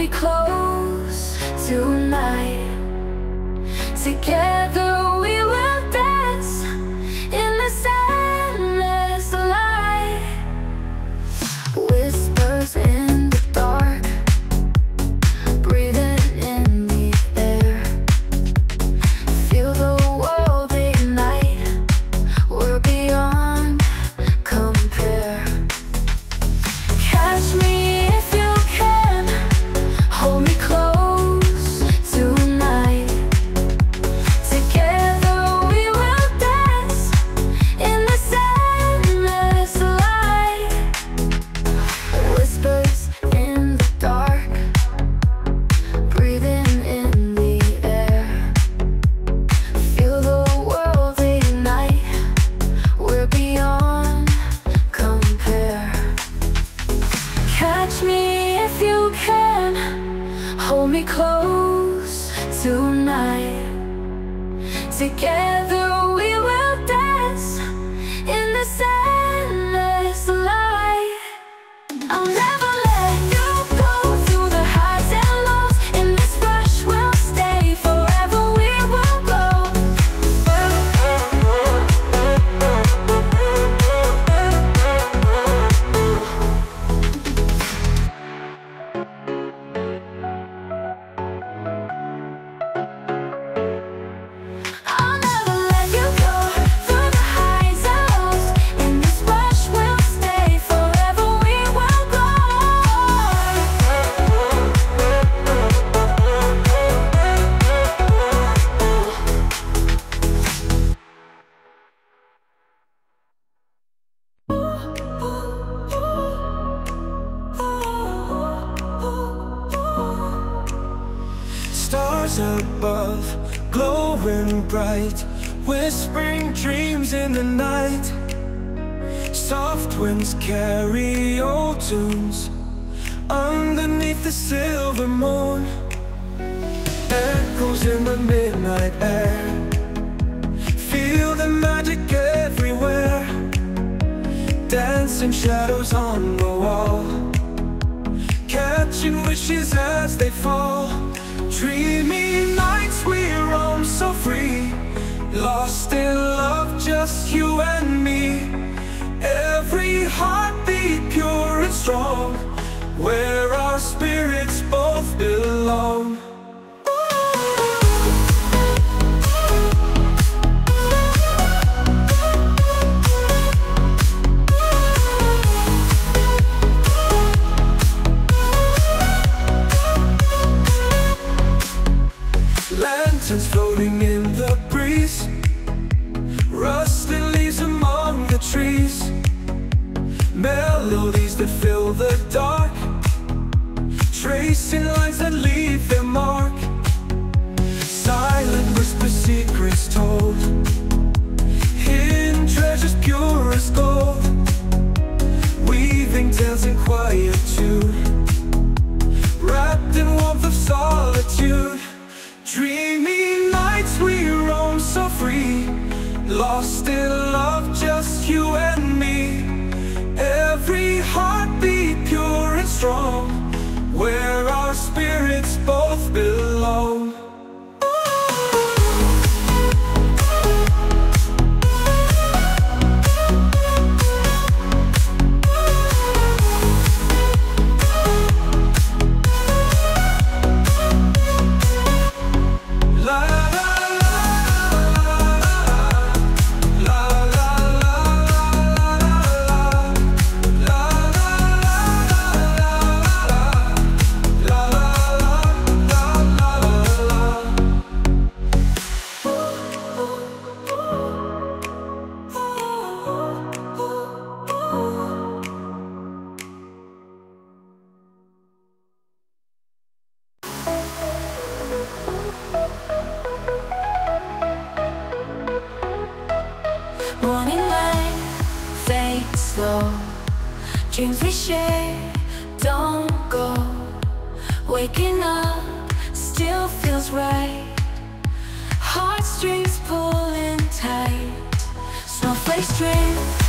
me close tonight Together. Dancing shadows on the wall. Catching wishes as they fall. Dreamy nights we roam so free. Lost in love, just you and me. Every heartbeat pure and strong. Where our spirits both belong. In the breeze. Rustling leaves among the trees. Melodies that fill the dark. Tracing lines that leave their mark. Silent whisper secrets told. Hidden treasures pure as gold. Weaving tales in quiet tight. Snowflakes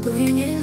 воспоминаний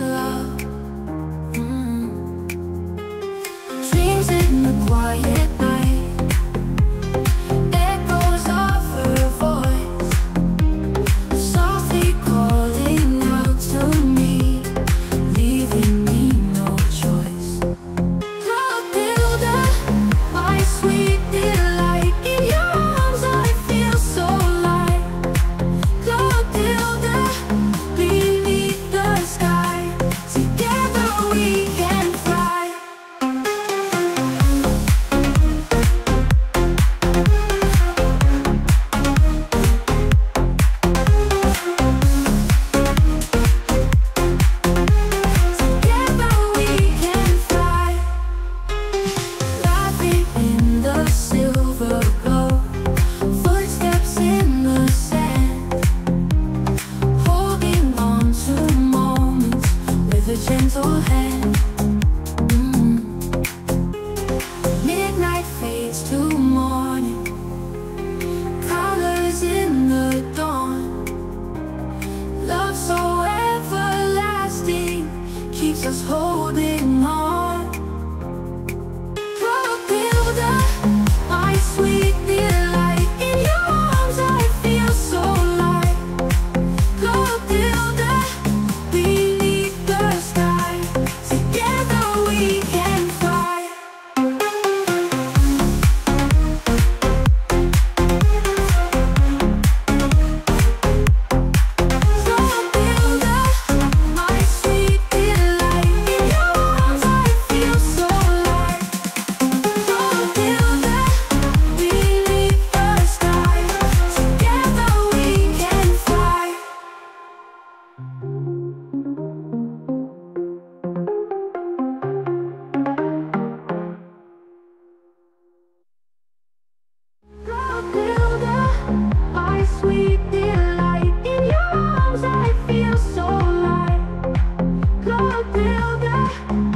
builder,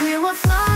Clear, we're flying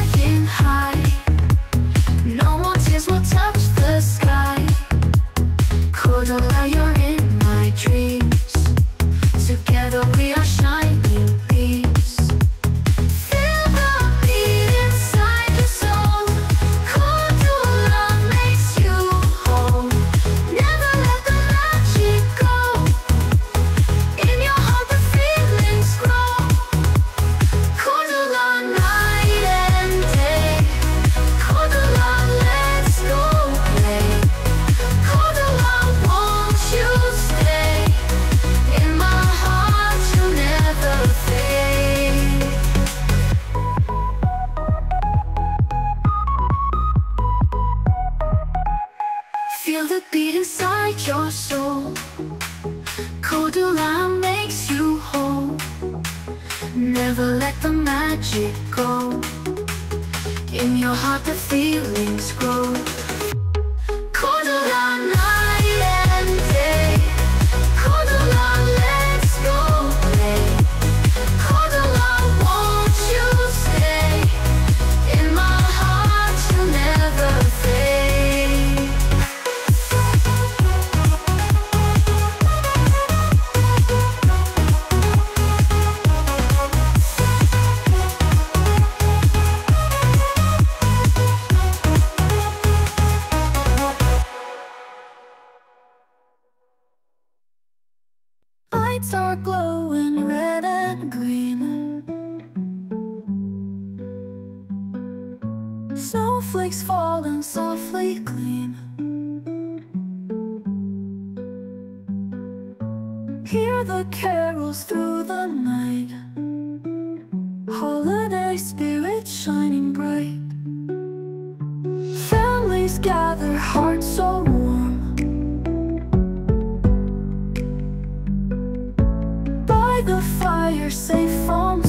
The fire, safe from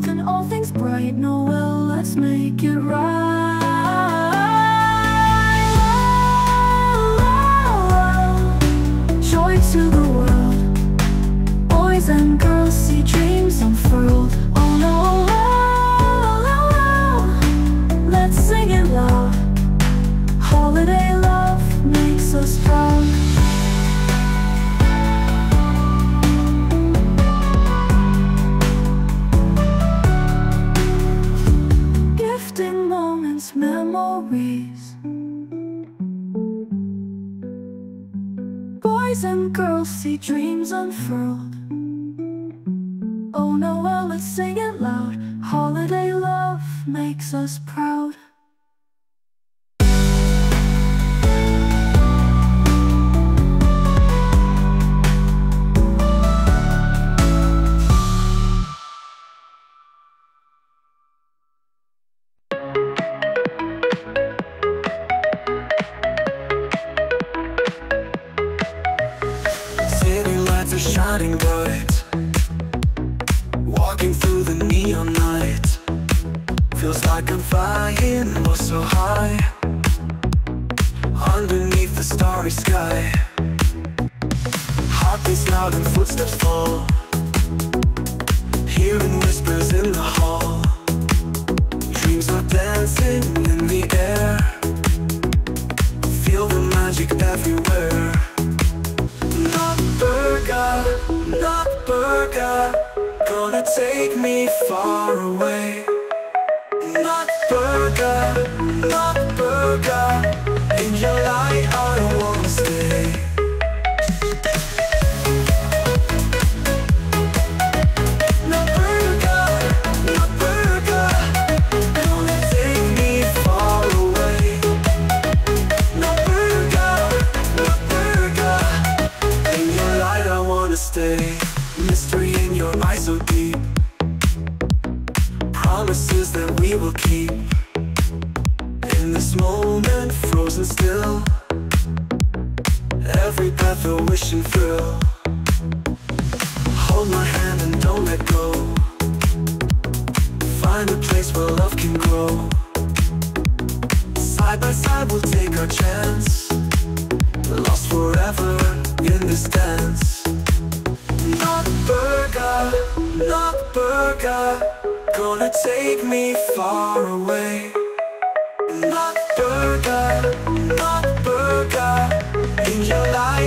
Wrapped and all things bright. Noel, let's make it right memories. Boys and girls see dreams unfurled. Oh no, well, let's sing it loud. Holiday love makes us proud the starry sky. Heartbeats loud and footsteps fall. Hearing whispers in the hall. Dreams are dancing in the air. Feel the magic everywhere. Not burger, not burger. Gonna take me far away stay. Mystery in your eyes so deep. Promises that we will keep. In this moment frozen still. Every breath a wish and thrill Hold my hand and don't let go. Find a place where love can grow. Side by side we'll take our chance. Lost forever in this dance Not burger, not burger. Gonna take me far away. Not burger, not burger. In your light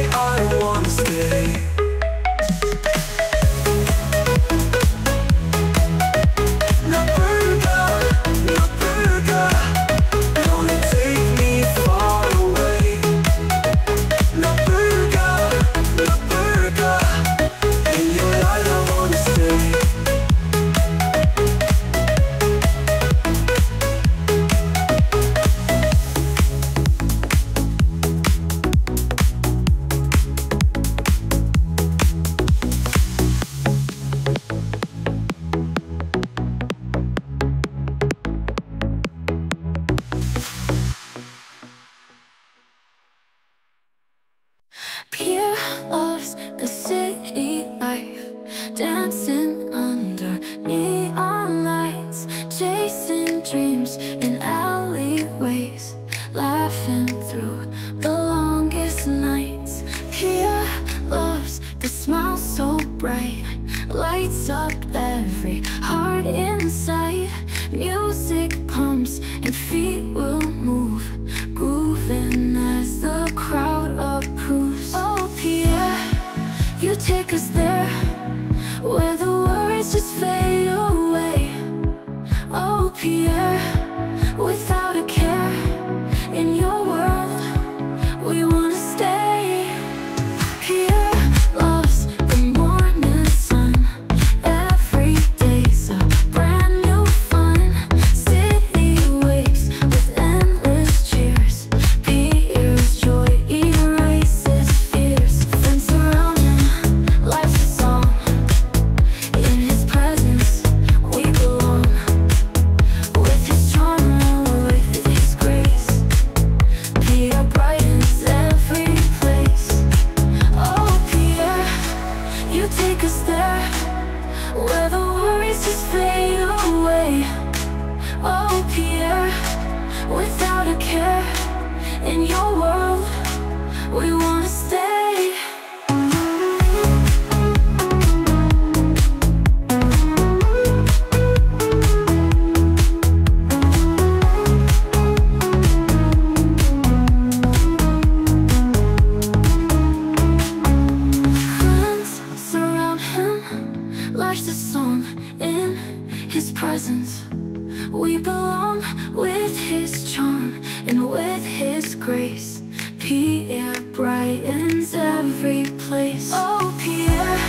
presence. We belong with his charm and with his grace. Pierre brightens every place. Oh, Pierre,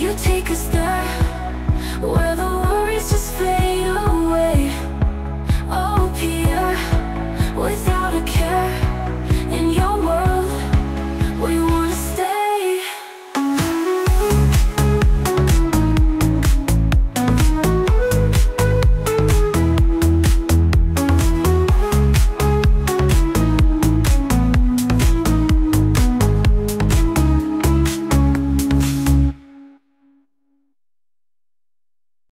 you take us there where the